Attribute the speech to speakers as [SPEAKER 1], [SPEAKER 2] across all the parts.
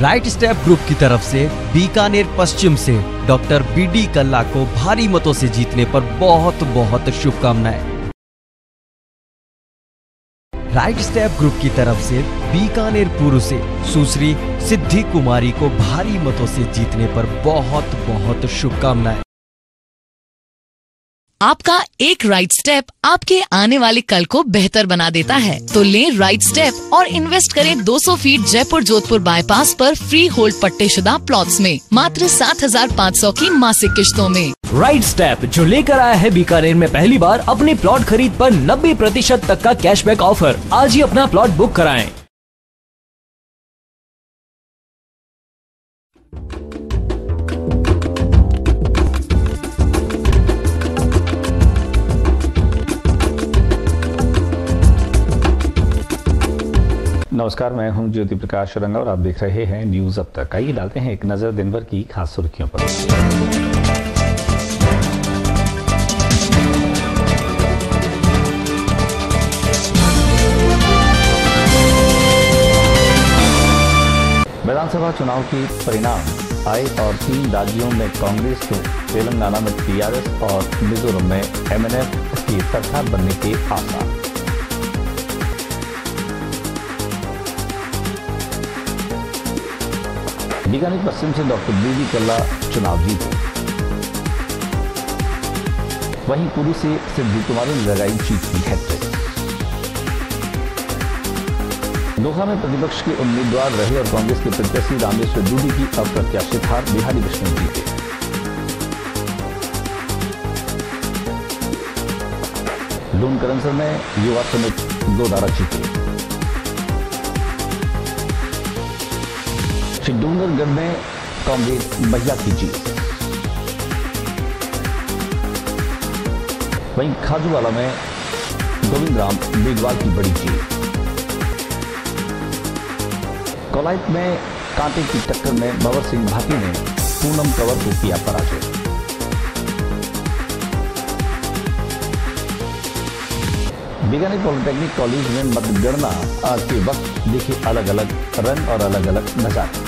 [SPEAKER 1] Right step group की तरफ़ से बीकानेर पश्चिम से डॉक्टर बी डी कल्ला को भारी मतों से जीतने पर बहुत बहुत शुभकामनाएँ। राइट स्टेप ग्रुप की तरफ़ से बीकानेर पूर्व से सुश्री सिद्धि कुमारी को भारी मतों से जीतने पर बहुत बहुत शुभकामनाएँ।
[SPEAKER 2] आपका एक राइट स्टेप आपके आने वाले कल को बेहतर बना देता है। तो लें राइट स्टेप और इन्वेस्ट करें 200 फीट जयपुर जोधपुर बाईपास पर फ्री होल्ड पट्टे शुदा प्लॉट्स में मात्र 7,500 की मासिक किश्तों में।
[SPEAKER 3] राइट स्टेप जो लेकर आया है बीकानेर में पहली बार अपने प्लॉट खरीद पर 90 प्रतिशत तक का कैशबैक ऑफ़र आज ही अपना प्लॉट बुक कराएँ।
[SPEAKER 4] नमस्कार, मैं हूँ ज्योति प्रकाश रंगा और आप देख रहे हैं न्यूज़ अब तक। आइए डालते हैं एक नज़र दिन भर की खास सुर्खियों पर। विधानसभा चुनाव के परिणाम, आए और तीन राज्यों में कांग्रेस को तेलंगाना में टीआरएस और मिजोरम में एमएनएफ की सरकार बनने के आसार। बीकानेर पश्चिम से डॉक्टर बीबी कल्ला चुनाव जीते। वहीं पुरी से सिद्धू कुमार ने लगाई जीत की हैट्रिक। दोहा में प्रतिपक्ष के उम्मीदवार रहे और कांग्रेस के प्रत्याशी रामेश्वर डूडी की अप्रत्याशित हार बिहारी विष्णु जीते लून करंसर में युवा समेत दो दारा जीते। श्री डूंगरगढ़ में कांग्रेस महिला की जीत। वहीं खाजूवाला में गोविंद राम बेगवाल की बड़ी जीत। कोलाइट में कांटे की टक्कर में भंवर सिंह भाटी ने पूनम कंवर को किया पराजय। बीकानेर पॉलिटेक्निक कॉलेज में मतगणना आज के वक्त देखे अलग अलग रंग और अलग अलग नजारे।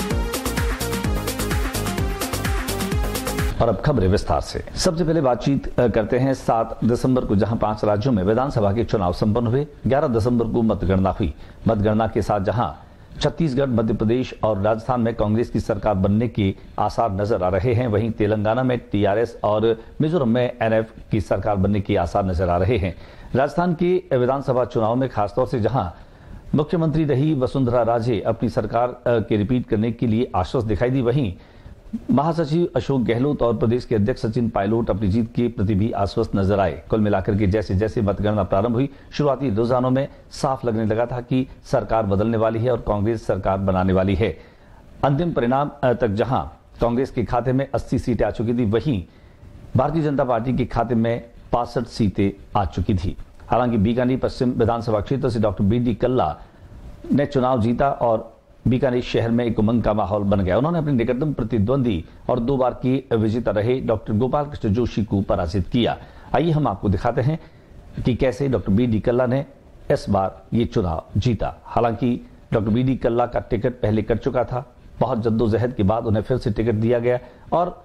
[SPEAKER 4] और अब खबरें विस्तार से। सबसे पहले बातचीत करते हैं सात दिसंबर को, जहाँ पाँच राज्यों में विधानसभा के चुनाव संपन्न हुए। ग्यारह दिसंबर को मतगणना हुई। मतगणना के साथ जहाँ छत्तीसगढ़ मध्य प्रदेश और राजस्थान में कांग्रेस की सरकार बनने के आसार नज़र आ रहे हैं, वहीं तेलंगाना में टीआरएस और मिजोरम में एनएफ की सरकार बनने के आसार नज़र आ रहे हैं। राजस्थान के विधानसभा चुनाव में खासतौर से जहाँ मुख्यमंत्री रही वसुंधरा राजे अपनी सरकार के रिपीट करने के लिए आश्वस्त दिखाई दी, वहीं महासचिव अशोक गहलोत और प्रदेश के अध्यक्ष सचिन पायलट अपनी जीत के प्रति भी आश्वस्त नज़र आए। कुल मिलाकर के जैसे जैसे मतगणना प्रारंभ हुई, शुरुआती रुझानों में साफ़ लगने लगा था कि सरकार बदलने वाली है और कांग्रेस सरकार बनाने वाली है। अंतिम परिणाम तक जहाँ कांग्रेस के खाते में 80 सीटें आ चुकी थी, वहीं भारतीय जनता पार्टी के खाते में बासठ सीटें आ चुकी थी। हालाँकि बीकानेर, पश्चिम विधानसभा क्षेत्र से डॉक्टर बी डी कल्ला ने चुनाव जीता और बीकानेर शहर में एक उमंग का माहौल बन गया। उन्होंने अपने निकटतम प्रतिद्वंदी और दो बार की विजेता रहे डॉक्टर गोपाल कृष्ण जोशी को पराजित किया। आइए हम आपको दिखाते हैं कि कैसे डॉक्टर बी डी कल्ला ने इस बार ये चुनाव जीता। हालाँकि डॉक्टर बी डी कल्ला का टिकट पहले कट चुका था। बहुत जद्दोजहद के बाद उन्हें फिर से टिकट दिया गया और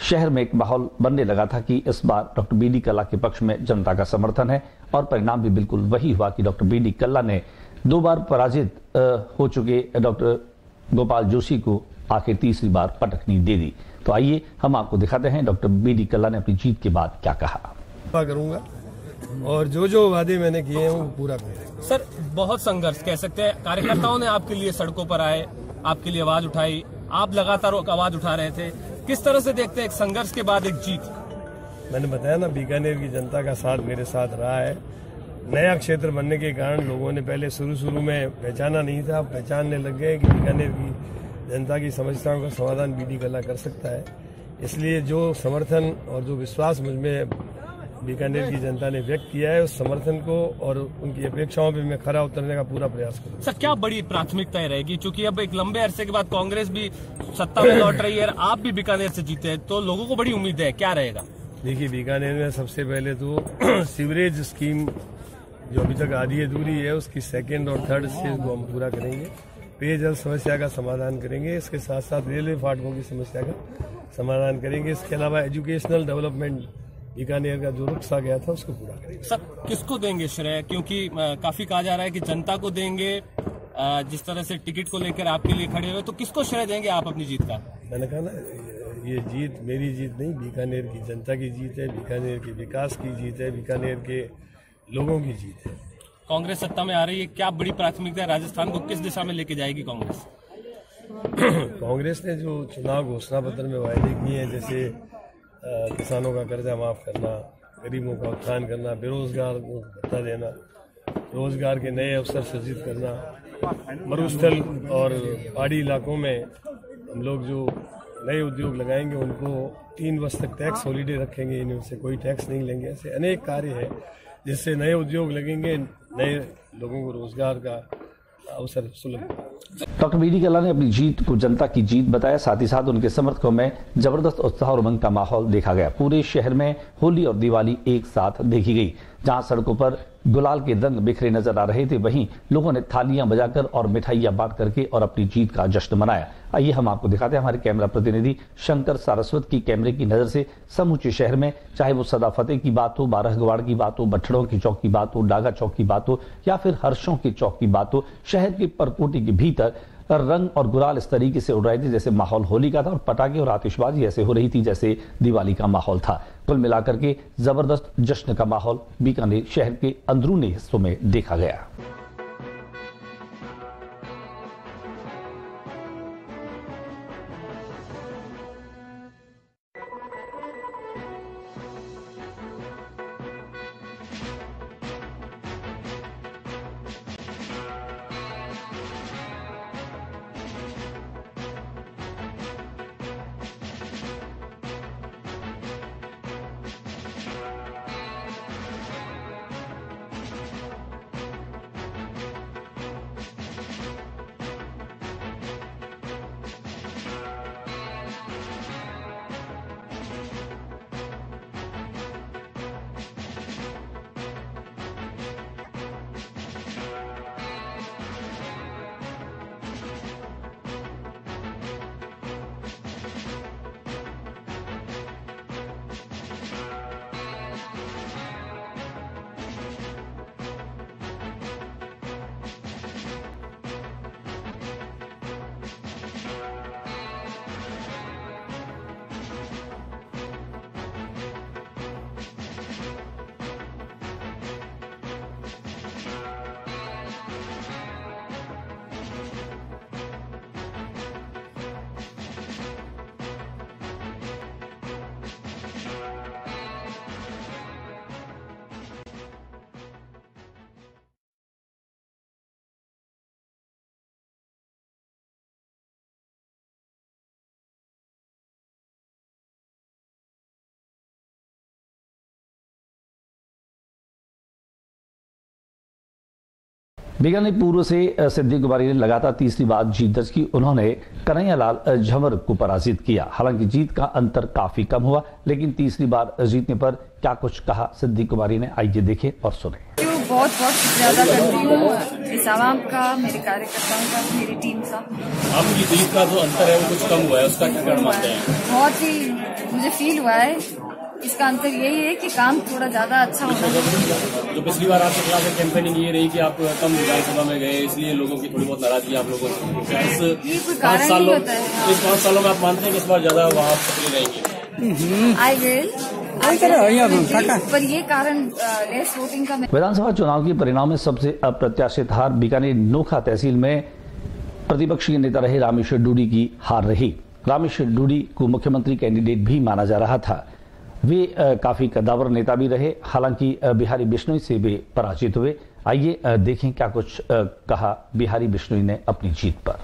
[SPEAKER 4] शहर में एक माहौल बनने लगा था कि इस बार डॉक्टर बी डी कल्ला के पक्ष में जनता का समर्थन है और परिणाम भी बिल्कुल वही हुआ कि डॉक्टर बी डी कल्ला ने दो बार पराजित हो चुके डॉक्टर गोपाल जोशी को आखिर तीसरी बार पटकनी दे दी। तो आइए हम आपको दिखाते हैं डॉक्टर बी डी कल्ला ने अपनी जीत के बाद क्या कहा।
[SPEAKER 5] करूँगा और जो जो वादे मैंने किए हैं वो पूरा करेंगे।
[SPEAKER 6] सर बहुत संघर्ष कह सकते हैं। कार्यकर्ताओं ने आपके लिए सड़कों पर आए आपके लिए आवाज़ उठाई आप लगातार आवाज़ उठा रहे थे। किस तरह से देखते हैं एक संघर्ष के बाद एक जीत?
[SPEAKER 5] मैंने बताया ना बीकानेर की जनता का साथ मेरे साथ रहा है। नया क्षेत्र बनने के कारण लोगों ने पहले शुरू शुरू में पहचाना नहीं था। पहचानने लग गए कि बीकानेर की जनता की समस्याओं का समाधान बीडी कला कर सकता है। इसलिए जो समर्थन और जो विश्वास मुझमें बीकानेर की जनता ने व्यक्त किया है उस समर्थन को और उनकी अपेक्षाओं पे मैं खरा उतरने का पूरा प्रयास करूँ
[SPEAKER 6] सर क्या बड़ी प्राथमिकताएँ रहेगी? क्योंकि अब एक लंबे अरसे के बाद कांग्रेस भी सत्ता में लौट रही है और आप भी बीकानेर से जीते हैं तो लोगों को बड़ी उम्मीद है क्या रहेगा?
[SPEAKER 5] देखिए बीकानेर में सबसे पहले तो सीवरेज स्कीम जो अभी तक आधी अधूरी है उसकी सेकेंड और थर्ड स्टेज को हम पूरा करेंगे। पेयजल समस्या का समाधान करेंगे। इसके साथ साथ रेलवे फाटकों की समस्या का समाधान करेंगे। इसके अलावा एजुकेशनल डेवलपमेंट बीकानेर का जो रुख गया था उसको पूरा करेंगे।
[SPEAKER 6] सर किसको देंगे श्रेय? क्योंकि काफ़ी कहा जा रहा है कि जनता को देंगे। जिस तरह से टिकट को लेकर आपके लिए खड़े हुए तो किसको श्रेय देंगे आप अपनी जीत का?
[SPEAKER 5] मैंने कहा ना ये जीत मेरी जीत नहीं बीकानेर की जनता की जीत है बीकानेर के विकास की जीत है बीकानेर के लोगों की जीत है।
[SPEAKER 6] कांग्रेस सत्ता में आ रही है। क्या बड़ी प्राथमिकता है? राजस्थान को किस दिशा में लेके जाएगी कांग्रेस?
[SPEAKER 5] कांग्रेस ने जो चुनाव घोषणा पत्र में वायदे किए हैं जैसे किसानों का कर्जा माफ़ करना गरीबों का उत्थान करना बेरोजगार को भत्ता देना रोज़गार के नए अवसर सृजित करना मरुस्थल और पहाड़ी इलाकों में हम लोग जो नए उद्योग लगाएँगे उनको तीन वर्ष तक टैक्स हॉलीडे रखेंगे इनमें से कोई टैक्स नहीं लेंगे ऐसे अनेक कार्य है। जिससे नए उद्योग लगेंगे, नए लोगों को रोज़गार का अवसर सुलभ।
[SPEAKER 4] डॉक्टर बी डी कला ने अपनी जीत को, जनता की जीत बताया। साथ ही साथ उनके समर्थकों में ज़बरदस्त उत्साह और उमंग का माहौल देखा गया। पूरे शहर में होली और दिवाली एक साथ देखी गई, जहाँ सड़कों पर गुलाल के रंग बिखरे नज़र आ रहे थे। वहीं लोगों ने थालियाँ बजाकर और मिठाइयाँ बांट करके और अपनी जीत का जश्न मनाया। आइए हम आपको दिखाते हैं हमारे कैमरा प्रतिनिधि शंकर सारस्वत की कैमरे की नज़र से समूचे शहर में, चाहे वो सदा फतेह की बात हो बारहगवाड़ की बात हो, बठड़ों की चौक की बात हो, डागा चौक की बात हो, या फिर हर्षों की चौक की बात हो, शहर के परकोटी के भीतर रंग और गुलाल इस तरीके से उड़ रहे थे जैसे माहौल होली का था और पटाखे और आतिशबाजी ऐसे हो रही थी जैसे दिवाली का माहौल था। कुल मिलाकर के ज़बरदस्त जश्न का माहौल बीकानेर शहर के अंदरूनी हिस्सों में देखा गया। बीकानेर पूर्व से सिद्धि कुमारी ने लगातार तीसरी बार जीत दर्ज की। उन्होंने कन्हैयालाल झंवर को पराजित किया। हालाँकि जीत का अंतर काफ़ी कम हुआ लेकिन तीसरी बार जीतने पर क्या कुछ कहा सिद्धि कुमारी ने आइए देखें और सुने।
[SPEAKER 7] बहुत बहुत शुक्रिया अदा करती हूँ। इस आवाम का मेरे कार्यकर्ताओं का मेरी टीम का।
[SPEAKER 6] आपकी जीत का जो अंतर है वो कुछ कम हुआ है उसका क्या कारण मानते हैं?
[SPEAKER 7] बहुत ही मुझे फील हुआ है। इसका अंतर यही है कि काम थोड़ा ज़्यादा अच्छा होना चाहिए।
[SPEAKER 6] जो पिछली बार आपके खिलाफ कैंपेनिंग ये रही कि आप कम विधानसभा में गए इसलिए लोगों की थोड़ी बहुत नाराज़गी आप लोगों को इस पाँच सालों
[SPEAKER 7] नहीं होता
[SPEAKER 6] इस पाँच सालों में आप मानते हैं कि इस बार ज़्यादा वहाँ सक्रिय रहेंगे?
[SPEAKER 7] आई विल पर ये कारण लेस वोटिंग का
[SPEAKER 4] विधानसभा चुनाव के परिणाम में सबसे अप्रत्याशित हार बीकानेर नोखा तहसील में प्रतिपक्ष के नेता रहे रामेश्वर डूडी की हार रही। रामेश्वर डूडी को मुख्यमंत्री कैंडिडेट भी माना जा रहा था। वे काफ़ी कदावर नेता भी रहे। हालाँकि बिहारी बिश्नोई से वे पराजित हुए। आइए देखें क्या कुछ कहा बिहारी बिश्नोई ने अपनी जीत पर।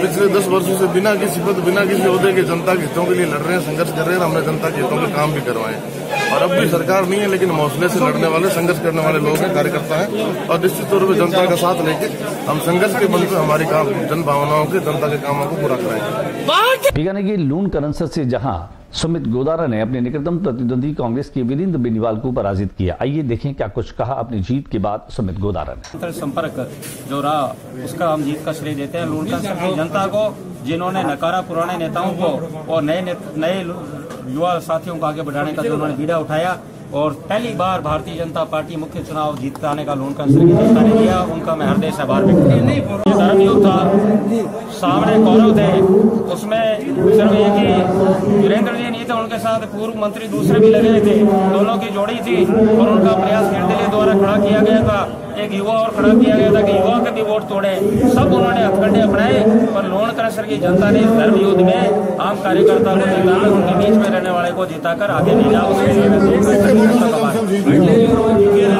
[SPEAKER 8] पिछले दस वर्षों से बिना किसी पद, बिना किसी अहदे के जनता के हितों के लिए लड़ रहे हैं, संघर्ष कर रहे हैं, हमने जनता के हितों के काम भी करवाए और अब भी सरकार नहीं है, लेकिन हौसले से लड़ने वाले, संघर्ष करने वाले लोग हैं कार्यकर्ता हैं। और निश्चित तौर पर जनता का साथ लेके हम संघर्ष के बल पर हमारी काम जन भावनाओं के, जनता के कामों को पूरा कराएँगे।
[SPEAKER 4] लून करंसर से जहाँ सुमित गोदारा ने अपने निकटतम प्रतिद्वंदी कांग्रेस के वीरेंद्र बेनीवाल को पराजित किया। आइए देखें क्या कुछ कहा अपनी जीत के बाद सुमित गोदारा ने।
[SPEAKER 9] संपर्क जो रहा, उसका हम जीत का श्रेय देते हैं। जनता को, जिन्होंने नकारा पुराने नेताओं को और नए नए युवा साथियों को आगे बढ़ाने का जो उन्होंने बीड़ा उठाया और पहली बार भारतीय जनता पार्टी मुख्य चुनाव जीतने का लोन कंसर ने किया उनका मैं हृदय से आभार व्यक्त करता था, सामने कौरव थे, उसमें सिर्फ़ ये कि वीरेंद्र जी नहीं थे, उनके साथ पूर्व मंत्री दूसरे भी लगे थे। दोनों की जोड़ी थी और उनका प्रयास निर्दलीय द्वारा खड़ा किया गया था। एक युवा और खड़ा किया गया था कि युवा के भी वोट तोड़े। सब उन्होंने हथकंडे अपनाए पर लोन क्रसर की जनता ने धर्म युद्ध में आम कार्यकर्ता को जिताकर उनके बीच में रहने वाले को जिताकर आगे भेजा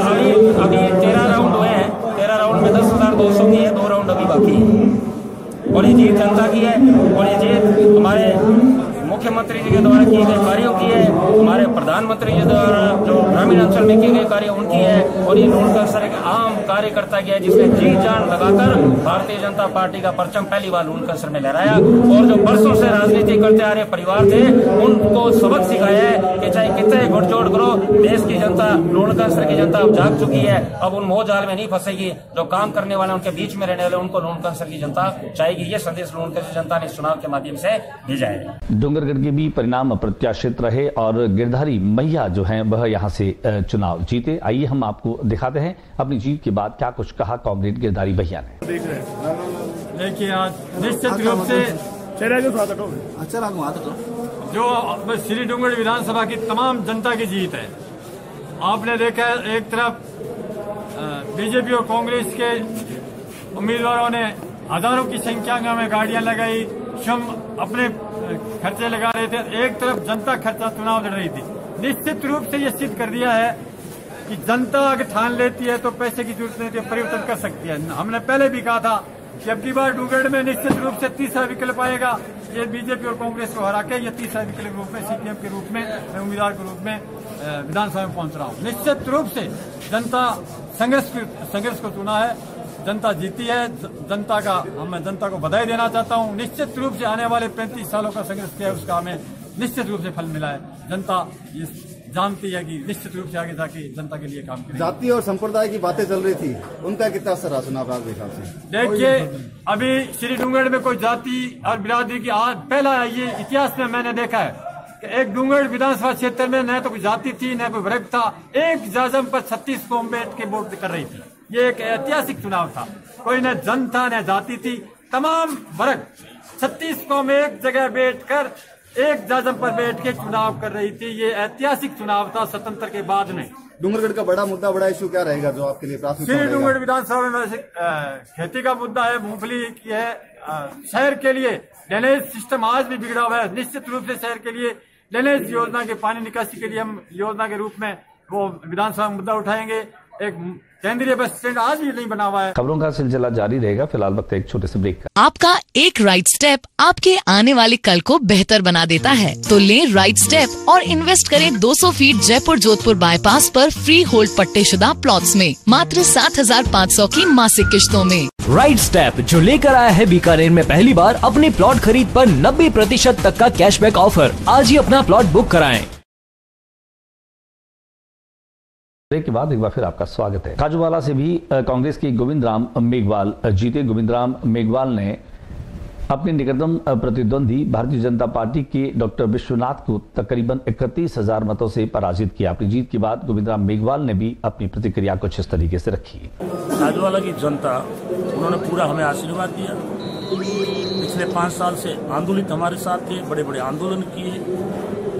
[SPEAKER 9] अभी अभी तेरह राउंड हुए हैं। तेरह राउंड में दस हज़ार दो सौ की है दो राउंड अभी बाकी है। और ये जीत जनता की है और ये जीत हमारे मुख्यमंत्री जी के द्वारा किए गए कार्यों की है, हमारे प्रधानमंत्री जी द्वारा जो ग्रामीण अंचल में किए गए कार्य उनकी है, और ये का सर एक आम कार्यकर्ता किया है, जिसने जी जान लगाकर भारतीय जनता पार्टी का परचम पहली बार लून कसर में लहराया। और जो बरसों से राजनीति करते आ रहे परिवार थे, उनको सबक सिखाया है कि चाहे कितने गुटजोड़ करो, देश की जनता लोन कसर की जनता अब जाग चुकी है, अब उन मोह जाल में नहीं फंसेगी। जो काम करने वाले उनके बीच में रहने वाले, उनको लोन कसर की जनता चाहेगी। ये संदेश लोन कसर जनता ने चुनाव के माध्यम से भेजा है।
[SPEAKER 4] डूंगरगढ़ के भी परिणाम अप्रत्याशित रहे और गिरधारी मैया जो हैं वह यहाँ से चुनाव जीते। आइए हम आपको दिखाते हैं अपनी जीत के बाद क्या कुछ कहा कांग्रेस गिरधारी भैया ने।
[SPEAKER 10] देखिए आज निश्चित रूप से अच्छा जो श्री डूंगरगढ़ विधानसभा की तमाम जनता की जीत है। आपने देखा है एक तरफ़ बीजेपी और कांग्रेस के उम्मीदवारों ने हज़ारों की संख्या में गाड़ियाँ लगाई स्वयं अपने खर्चे लगा रहे थे एक तरफ़ जनता खर्चा चुनाव लड़ रही थी। निश्चित रूप से ये सिद्ध कर दिया है कि जनता अगर ठान लेती है तो पैसे की ज़रूरत नहीं परिवर्तन कर सकती है। हमने पहले भी कहा था कि अब की बार डूगढ़ में निश्चित रूप से तीसरा विकल्प आएगा, ये बीजेपी और कांग्रेस को हरा के ये तीसरा विकल्प रूप में, सीपीएम के रूप में उम्मीदवार के रूप में विधानसभा में पहुँच रहा हूँ। निश्चित रूप से जनता संघर्ष संघर्ष को चुना है। जनता जीती है जनता का मैं जनता को बधाई देना चाहता हूँ। निश्चित रूप से आने वाले पैंतीस सालों का संघर्ष किया उसका हमें निश्चित रूप से फल मिला है। जनता जानती है कि निश्चित रूप से आगे जाके जनता के लिए काम करें
[SPEAKER 11] जाति और संप्रदाय की बातें चल रही थी उनका कितना असर रहा चुनाव के हिसाब से।
[SPEAKER 10] देखिए अभी श्री डूंगढ़ में कोई जाति और बिरादरी की आज पहला ये इतिहास में मैंने देखा है कि एक डूंगढ़ विधानसभा क्षेत्र में न तो कोई जाति थी न कोई वर्ग था एक जाजम पर छत्तीस बैठ के वोट कर रही थी। ये एक ऐतिहासिक चुनाव था कोई न जन था न जाति थी तमाम वर्ग छत्तीस कौम एक जगह बैठकर एक जाजम पर बैठ के चुनाव कर रही थी ये ऐतिहासिक चुनाव था स्वतंत्र के बाद में
[SPEAKER 11] डूंगरगढ़ का बड़ा मुद्दा बड़ा इशू क्या रहेगा जो आपके लिए प्राथमिक
[SPEAKER 10] डूंगरगढ़ विधानसभा में वैसे खेती का मुद्दा है मूंगफली की है शहर के लिए ड्रेनेज सिस्टम आज भी बिगड़ा हुआ है निश्चित रूप से शहर के लिए ड्रेनेज योजना के पानी निकासी के लिए हम योजना के रूप में वो विधानसभा मुद्दा उठाएँगे एक केंद्रीय बस स्टैंड आज भी नहीं बना हुआ है।
[SPEAKER 4] खबरों का सिलसिला जारी रहेगा फ़िलहाल वक्त एक छोटे से ब्रेक का।
[SPEAKER 2] आपका एक राइट स्टेप आपके आने वाले कल को बेहतर बना देता है। तो ले राइट स्टेप और इन्वेस्ट करें 200 फीट जयपुर जोधपुर बाईपास पर फ्री होल्ड पट्टे शुदा प्लॉट्स में मात्र सात हज़ार पाँच सौ की मासिक किश्तों में।
[SPEAKER 3] राइट स्टेप जो लेकर आया है बीकानेर में पहली बार अपने प्लॉट खरीद पर 90 प्रतिशत तक का कैशबैक ऑफ़र आज ही अपना प्लॉट बुक कराएँ।
[SPEAKER 4] के बाद एक बार फिर आपका स्वागत है। काजूवाला से भी कांग्रेस के गोविंद राम मेघवाल जीते गोविंद राम मेघवाल ने अपने निकटतम प्रतिद्वंदी भारतीय जनता पार्टी के डॉक्टर विश्वनाथ को तकरीबन इकतीस हज़ार मतों से पराजित किया। अपनी जीत के बाद गोविंद राम मेघवाल ने भी अपनी प्रतिक्रिया कुछ इस तरीके से रखी।
[SPEAKER 12] काजूवाला की जनता, उन्होंने पूरा हमें आशीर्वाद दिया। पिछले पाँच साल से आंदोलित हमारे साथ थे बड़े बड़े आंदोलन किए।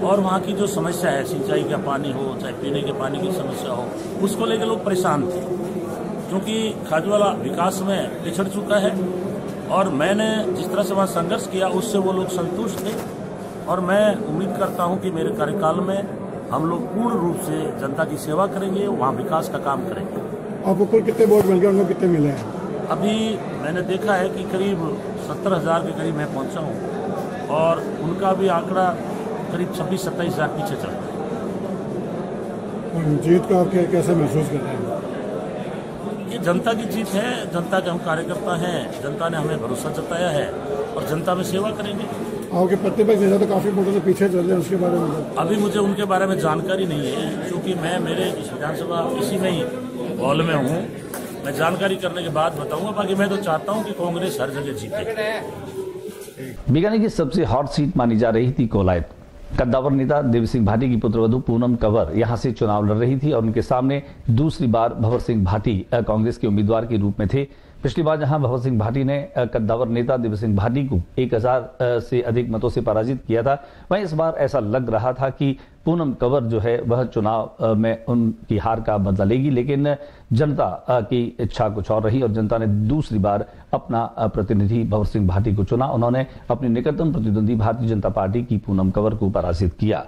[SPEAKER 12] और वहाँ की जो समस्या है सिंचाई का पानी हो चाहे पीने के पानी की समस्या हो उसको लेकर लोग परेशान थे। क्योंकि खाजवाला विकास में पिछड़ चुका है और मैंने जिस तरह से वहाँ संघर्ष किया उससे वो लोग संतुष्ट थे। और मैं उम्मीद करता हूँ कि मेरे कार्यकाल में हम लोग पूर्ण रूप से जनता की सेवा करेंगे वहाँ विकास का काम करेंगे।
[SPEAKER 13] आपको कुल कितने वोट मिल गए उनको कितने मिले हैं?
[SPEAKER 12] अभी मैंने देखा है कि करीब सत्तर हज़ार के करीब मैं पहुँचा हूँ और उनका भी आंकड़ा करीब छब्बीस सत्ताईस हज़ार पीछे चल रहा
[SPEAKER 13] है। जीत का आप कैसे महसूस कर रहे हैं?
[SPEAKER 12] ये जनता की जीत है जनता के हम कार्यकर्ता हैं जनता ने हमें भरोसा जताया है और जनता में सेवा करेंगे।
[SPEAKER 13] आपके प्रतिपक्ष नेता तो काफ़ी वोटों से पीछे चल रहे हैं उसके बारे में।
[SPEAKER 12] अभी मुझे उनके बारे में जानकारी नहीं है क्योंकि मैं मेरे विधानसभा इसी में ही हॉल में हूँ। मैं जानकारी करने के बाद बताऊँगा बाकी मैं तो चाहता हूँ कि कांग्रेस हर जगह जीते।
[SPEAKER 4] बीकानेर की सबसे हॉट सीट मानी जा रही थी कोलायत। कद्दावर नेता देव सिंह भाटी की पुत्रवधु पूनम कंवर यहाँ से चुनाव लड़ रही थी और उनके सामने दूसरी बार भवर सिंह भाटी कांग्रेस के उम्मीदवार के रूप में थे। पिछली बार जहाँ भवर सिंह भाटी ने कद्दावर नेता देव सिंह भाटी को एक हज़ार से अधिक मतों से पराजित किया था, वहीं इस बार ऐसा लग रहा था कि पूनम कंवर जो है, वह चुनाव में उनकी हार का बदला लेगी, लेकिन जनता की इच्छा कुछ और रही और जनता ने दूसरी बार अपना प्रतिनिधि भवर सिंह भाटी को चुना। उन्होंने अपनी निकटतम प्रतिद्वंदी भारतीय जनता पार्टी की पूनम कंवर को पराजित किया।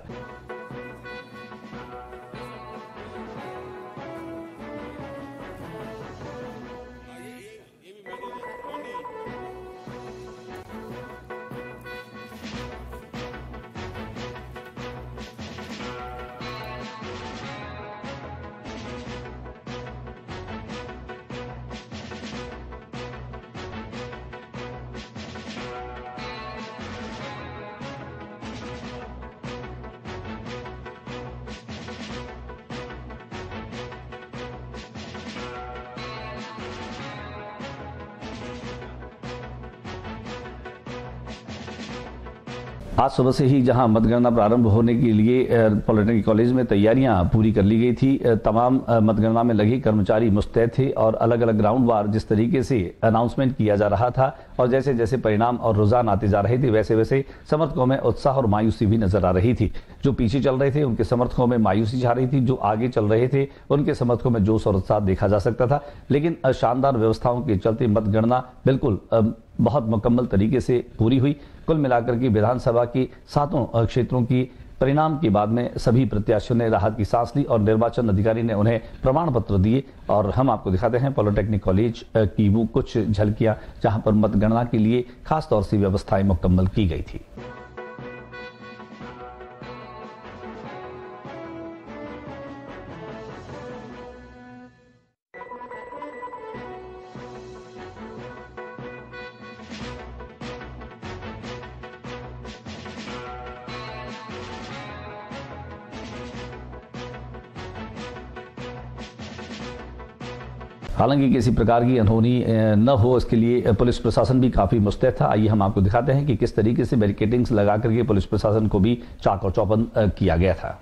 [SPEAKER 4] आज सुबह से ही जहाँ मतगणना प्रारंभ होने के लिए पॉलिटेक्निक कॉलेज में तैयारियाँ पूरी कर ली गई थी। तमाम मतगणना में लगे कर्मचारी मुस्तैद थे और अलग अलग ग्राउंड वार जिस तरीके से अनाउंसमेंट किया जा रहा था और जैसे जैसे परिणाम और रुझान आते जा रहे थे वैसे वैसे समर्थकों में उत्साह और मायूसी भी नज़र आ रही थी। जो पीछे चल रहे थे, उनके समर्थकों में मायूसी जा रही थी। जो आगे चल रहे थे, उनके समर्थकों में जोश और उत्साह देखा जा सकता था। लेकिन शानदार व्यवस्थाओं के चलते मतगणना बिल्कुल बहुत मुकम्मल तरीके से पूरी हुई। कुल मिलाकर की विधानसभा की सातों क्षेत्रों की परिणाम के बाद में सभी प्रत्याशियों ने राहत की सांस ली और निर्वाचन अधिकारी ने उन्हें प्रमाण पत्र दिए और हम आपको दिखाते हैं पॉलिटेक्निक कॉलेज की वो कुछ झलकियाँ जहाँ पर मतगणना के लिए खासतौर से व्यवस्थाएँ मुकम्मल की गई थी। हालाँकि किसी प्रकार की अनहोनी न हो, इसके लिए पुलिस प्रशासन भी काफ़ी मुस्तैद था। आइए हम आपको दिखाते हैं कि किस तरीके से बैरिकेडिंग्स लगा करके पुलिस प्रशासन को भी चाक और चौपन किया गया था।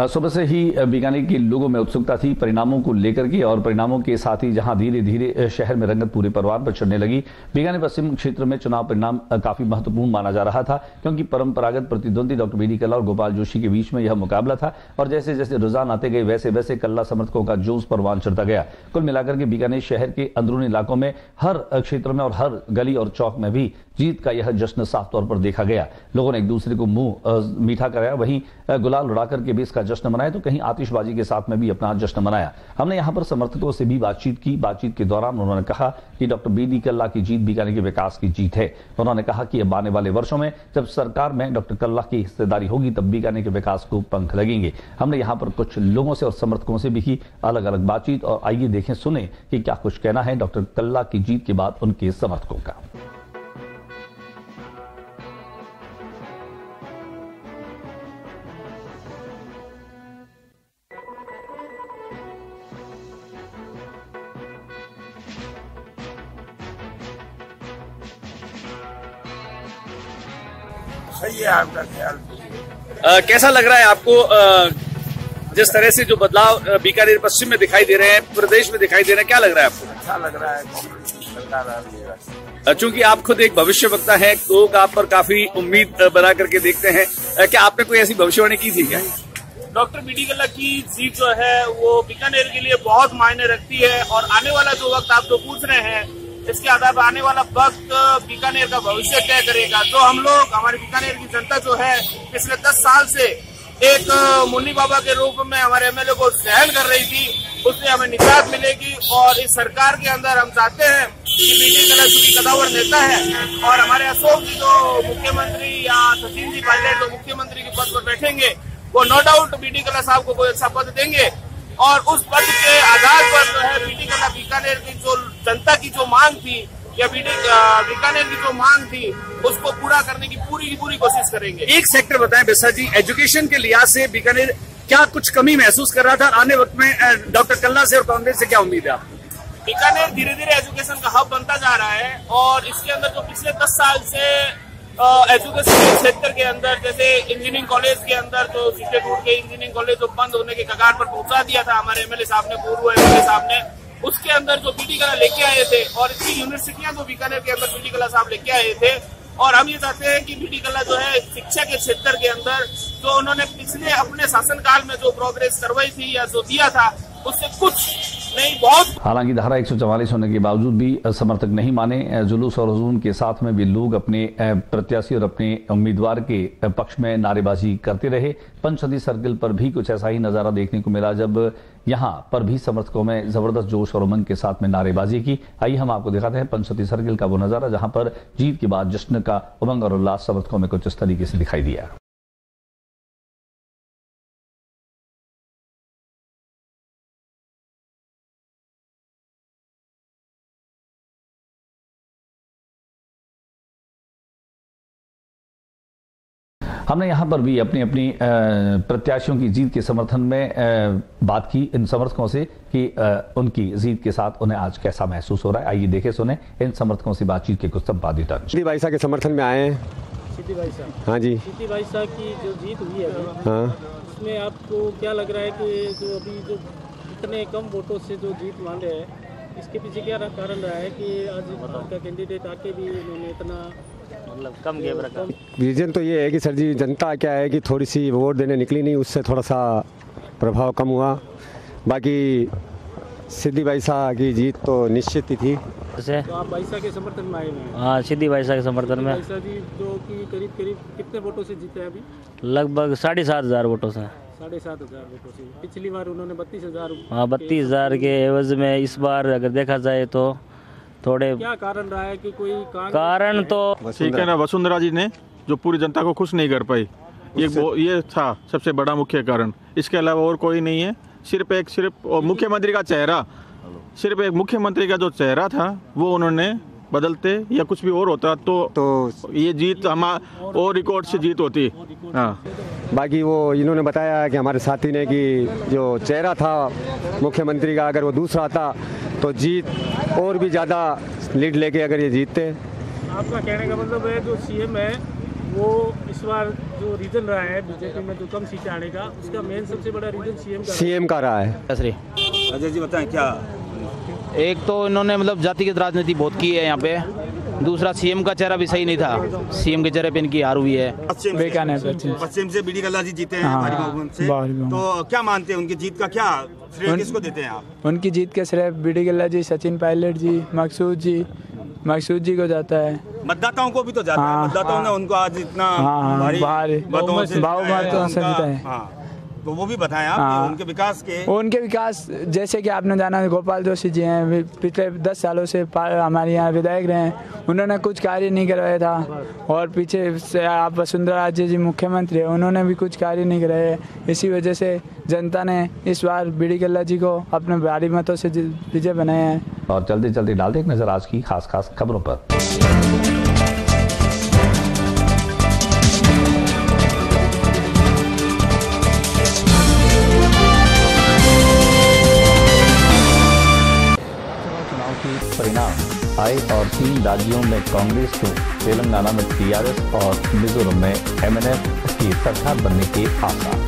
[SPEAKER 4] सुबह से ही बीकानेर के लोगों में उत्सुकता थी, परिणामों को लेकर के और परिणामों के साथ ही जहाँ धीरे धीरे शहर में रंगत पूरे परिवार पर चढ़ने लगी। बीकानेर पश्चिम क्षेत्र में चुनाव परिणाम काफ़ी महत्वपूर्ण माना जा रहा था, क्योंकि परंपरागत प्रतिद्वंदी डॉक्टर बी डी कल्ला और गोपाल जोशी के बीच में यह मुकाबला था और जैसे जैसे रुझान आते गए वैसे वैसे कल्ला समर्थकों का जोश परवान चढ़ता गया। कुल मिलाकर के बीकानेर शहर के अंदरूनी इलाकों में हर क्षेत्र में और हर गली और चौक में भी जीत का यह जश्न साफ़ तौर पर देखा गया। लोगों ने एक दूसरे को मुँह मीठा कराया, वहीं गुलाल उड़ाकर के भी इसका जश्न मनाया तो कहीं आतिशबाजी के साथ में भी अपना जश्न मनाया। हमने यहाँ पर समर्थकों से भी बातचीत की। बातचीत के दौरान उन्होंने कहा कि डॉक्टर बी डी कल्ला की जीत बीकानेर के विकास की जीत है। उन्होंने कहा कि अब आने वाले वर्षों में जब सरकार में डॉक्टर कल्ला की हिस्सेदारी होगी, तब बीकानेर के विकास को पंख लगेंगे। हमने यहाँ पर कुछ लोगों से और समर्थकों से भी अलग अलग बातचीत, और आइए देखें, सुने कि क्या कुछ कहना है डॉक्टर कल्ला की जीत के बाद उनके समर्थकों का।
[SPEAKER 14] आपका ख्याल कैसा लग रहा है आपको आ, जिस तरह से जो बदलाव बीकानेर पश्चिम में दिखाई दे रहे हैं प्रदेश में दिखाई दे रहे हैं क्या लग रहा है आपको?
[SPEAKER 15] अच्छा लग रहा है
[SPEAKER 14] चूँकि आप खुद एक भविष्य वक्ता है लोग आप पर काफ़ी उम्मीद बना करके देखते हैं। क्या आपने कोई ऐसी भविष्यवाणी की थी क्या?
[SPEAKER 15] डॉक्टर बी डी कल्ला की सीट जो है वो बीकानेर के लिए बहुत मायने रखती है और आने वाला जो वक्त आप जो पूछ रहे हैं इसके आधार पर आने वाला वक्त बीकानेर का भविष्य तय करेगा। जो हम लोग, हमारे बीकानेर की जनता जो है, पिछले दस साल से एक मुन्नी बाबा के रूप में हमारे एमएलए को सहन कर रही थी, उससे हमें निजात मिलेगी और इस सरकार के अंदर हम चाहते हैं कि बीटी कला कदावर नेता है और हमारे अशोक जी जो मुख्यमंत्री या सचिन जी पायलट जो मुख्यमंत्री के पद पर बैठेंगे, वो नो डाउट बीटी कला साहब को कोई अच्छा पद देंगे। और उस पद के आधार पर जो है बीटी कला बीकानेर की जो जनता की जो मांग थी या बीकानेर की जो मांग थी उसको पूरा करने की पूरी की पूरी कोशिश करेंगे।
[SPEAKER 14] एक सेक्टर बताएँ बिस्सा जी एजुकेशन के लिहाज से बीकानेर क्या कुछ कमी महसूस कर रहा था? आने वक्त में डॉक्टर कल्ला से और कांग्रेस से क्या उम्मीद है आपको?
[SPEAKER 15] बीकानेर धीरे धीरे एजुकेशन का हब बनता जा रहा है और इसके अंदर जो पिछले दस साल से एजुकेशन क्षेत्र के अंदर जैसे इंजीनियरिंग कॉलेज के अंदर जो सीटें टूट के इंजीनियरिंग कॉलेज जो बंद होने के कगार पर पहुँचा दिया था। हमारे एमएलए साहब ने पूर्व एमएलए साहब ने। उसके अंदर जो पीटी कला लेके आए थे और इसकी यूनिवर्सिटियाँ जो बीकानेर के अंदर पीटी कला साहब लेके आए थे, और हम ये चाहते हैं कि बीटी कला जो है शिक्षा के क्षेत्र के अंदर जो उन्होंने पिछले अपने शासनकाल में जो प्रोग्रेस करवाई थी या जो दिया था, उससे कुछ
[SPEAKER 4] हालाँकि धारा एक सौ चौवालीस होने के बावजूद भी समर्थक नहीं माने। जुलूस और हजूम के साथ में भी लोग अपने प्रत्याशी और अपने उम्मीदवार के पक्ष में नारेबाजी करते रहे। पंचसदी सर्किल पर भी कुछ ऐसा ही नज़ारा देखने को मिला जब यहाँ पर भी समर्थकों में ज़बरदस्त जोश और उमंग के साथ में नारेबाजी की। आइए हम आपको दिखाते हैं पंचसदी सर्किल का वो नज़ारा, जहाँ पर जीत के बाद जश्न का उमंग और उल्लास समर्थकों में कुछ इस तरीके से दिखाई दिया। हमने यहाँ पर भी अपनी अपनी प्रत्याशियों की जीत के समर्थन में बात की इन समर्थकों से कि उनकी जीत के साथ उन्हें आज कैसा महसूस हो रहा है। आइए देखे सुने इन समर्थकों से बातचीत के कुछ संपादित
[SPEAKER 16] भाई साहब के समर्थन में आए हैं।
[SPEAKER 17] भाई साहब।
[SPEAKER 16] हाँ जी।
[SPEAKER 17] भाई साहब की जो जीत हुई है
[SPEAKER 16] हाँ।
[SPEAKER 17] उसमें आपको क्या लग रहा है कि जो अभी जो इतने कम वोटों से जो जीत मान रहे हैं इसके पीछे क्या कारण रहा है कि आज का कैंडिडेट आके भी उन्होंने इतना मतलब कम रखा।
[SPEAKER 16] तो ये है कि सर जी जनता क्या है कि थोड़ी सी वोट देने निकली नहीं उससे थोड़ा सा प्रभाव कम हुआ। बाकी सिद्धि भाई साहब की जीत तो निश्चित ही थी।
[SPEAKER 17] तो आप भाई साहब के समर्थन में आए हैं?
[SPEAKER 18] हाँ सिद्धि भाई साहब के समर्थन में।
[SPEAKER 17] भाई जी जो कि करीब करीब कितने वोटों से जीते अभी?
[SPEAKER 18] लगभग साढ़े सात हज़ार वोटों से।
[SPEAKER 17] साढ़े सात हज़ार वोटों से। पिछली बार उन्होंने बत्तीस हज़ार
[SPEAKER 18] हाँ बत्तीस हज़ार के एवज में इस बार अगर देखा जाए तो थोड़े
[SPEAKER 17] क्या कारण रहा है कि कोई
[SPEAKER 18] कारण तो
[SPEAKER 19] ठीक है ना वसुंधरा जी ने जो पूरी जनता को खुश नहीं कर पाई ये ये था सबसे बड़ा मुख्य कारण। इसके अलावा और कोई नहीं है सिर्फ़ एक सिर्फ़ मुख्यमंत्री का चेहरा सिर्फ़ एक मुख्यमंत्री का जो चेहरा था वो उन्होंने बदलते या कुछ भी और होता तो तो ये जीत हमारा और रिकॉर्ड से जीत होती। हाँ।
[SPEAKER 16] बाकी वो इन्होंने बताया कि हमारे साथी ने कि जो चेहरा था मुख्यमंत्री का अगर वो दूसरा था तो जीत और भी ज़्यादा लीड लेके अगर ये जीतते।
[SPEAKER 17] आपका कहने का मतलब है जो सीएम है वो इस बार जो रीजन रहा है बीजेपी में जो कम सीटें आने का उसका मेन सबसे बड़ा रीजन सीएम का
[SPEAKER 16] सीएम का रहा है।
[SPEAKER 20] अजय जी बताएँ क्या
[SPEAKER 21] एक तो इन्होंने मतलब जातिगत राजनीति बहुत की है यहाँ पे। दूसरा सीएम का चेहरा भी सही नहीं था। सीएम के चेहरे पे इनकी हार हुई है।
[SPEAKER 20] पश्चिम से बीडी गल्ला जी जीते हैं हाँ, से। तो क्या मानते हैं उनकी जीत का क्या श्रेय किसको देते हैं आप?
[SPEAKER 22] उनकी जीत का श्रेय बीडी गल्ला जी सचिन पायलट जी मकसूद जी मकसूद जी को जाता है।
[SPEAKER 20] मतदाताओं को भी तो जाता है। मतदाताओं ने उनको आज इतना भारी
[SPEAKER 22] मतों से है।
[SPEAKER 20] तो वो भी बताएँ आप हाँ। उनके विकास के
[SPEAKER 22] उनके विकास जैसे कि आपने जाना गोपाल जोशी जी हैं पिछले दस सालों से हमारे यहाँ विधायक रहे हैं। उन्होंने कुछ कार्य नहीं करवाया था। और पीछे से आप वसुंधरा राजे जी मुख्यमंत्री है उन्होंने भी कुछ कार्य नहीं कराए इसी वजह से जनता ने इस बार बीड़ी गल्ला जी को अपने भारी मतों से विजय बनाए हैं।
[SPEAKER 4] और जल्दी जल्दी डाल दे एक नज़र आज की खास खास खबरों पर। आए और तीन राज्यों में कांग्रेस को तेलंगाना में टीआरएस और मिजोरम में एमएनएफ की सरकार बनने के आसार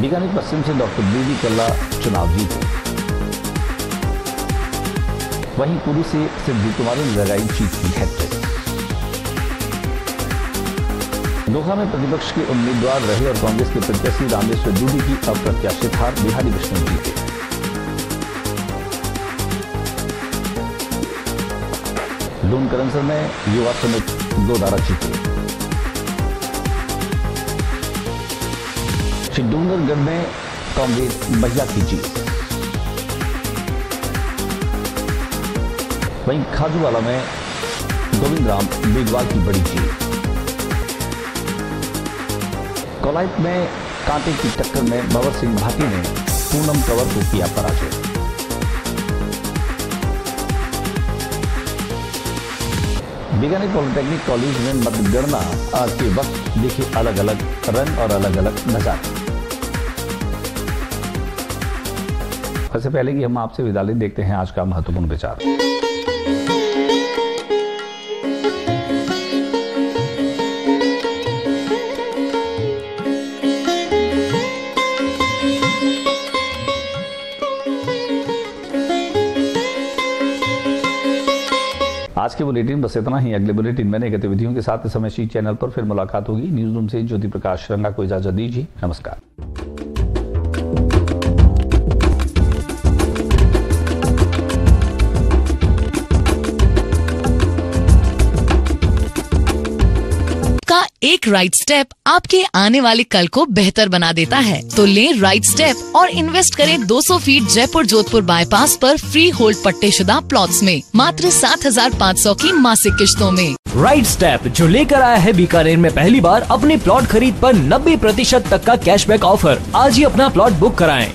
[SPEAKER 4] बीकानेर पश्चिम से डॉक्टर बीबी कल्ला चुनाव जीते। वहीं पुरी से सिद्धि कुमार ने लगाई जीत की हैट्रिक। दोहा में प्रतिपक्ष के उम्मीदवार रहे और कांग्रेस के प्रत्याशी रामेश्वर डूडी की अप्रत्याशित हार बिहारी विष्णु जीते। लून करंसर में युवा समेत दो दारा जीते डूंगरगढ़ में कांग्रेस महिला की जीत। वहीं खाजूवाला में गोविंद राम बेगवाल की बड़ी जीत। कोलाइट में कांटे की टक्कर में भवर सिंह भाटी ने पूनम कंवर को किया पराजय। बीकानेर पॉलिटेक्निक कॉलेज में मतगणना आज के वक्त देखिए अलग अलग रंग और अलग अलग नजारे। सबसे पहले कि हम आपसे विदा देखते हैं आज का महत्वपूर्ण विचार। आज के बुलेटिन बस इतना ही। अगले बुलेटिन में नई गतिविधियों के साथ इस समय चैनल पर फिर मुलाकात होगी। न्यूज़ रूम से ज्योति प्रकाश रंगा, को इजाज़त दीजिए। नमस्कार।
[SPEAKER 2] एक राइट स्टेप आपके आने वाले कल को बेहतर बना देता है। तो लें राइट स्टेप और इन्वेस्ट करें 200 फीट जयपुर जोधपुर बाईपास पर फ्री होल्ड पट्टे शुदा प्लॉट्स में मात्र 7,500 की मासिक किश्तों में।
[SPEAKER 3] राइट स्टेप जो लेकर आया है बीकानेर में पहली बार अपने प्लॉट खरीद पर 90 प्रतिशत तक का कैशबैक ऑफ़र आज ही अपना प्लॉट बुक कराएँ।